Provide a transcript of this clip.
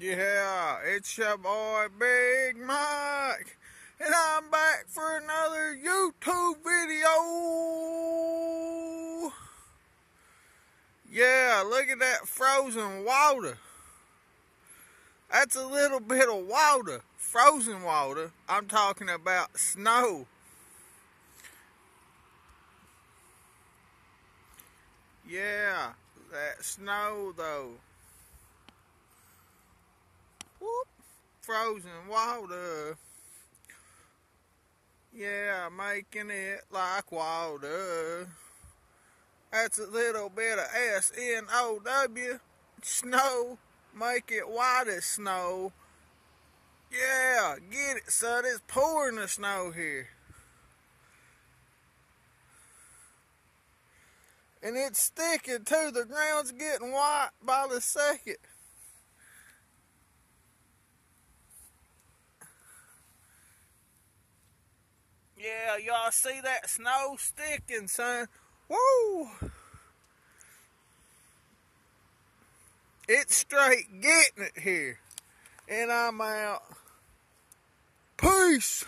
Yeah, it's your boy Big Mike, and I'm back for another YouTube video. Yeah, look at that frozen water. That's a little bit of water, frozen water. I'm talking about snow. Yeah, that snow though. Frozen water. Yeah, making it like water. That's a little bit of S-N-O-W. Snow. Make it white as snow. Yeah, get it, son. It's pouring the snow here. And it's sticking to the ground's getting white by the second. Yeah, y'all see that snow sticking, son? Woo! It's straight getting it here. And I'm out. Peace!